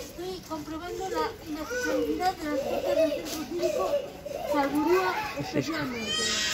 estoy comprobando la inaccesibilidad de las puertas del centro cívico Salburúa especialmente.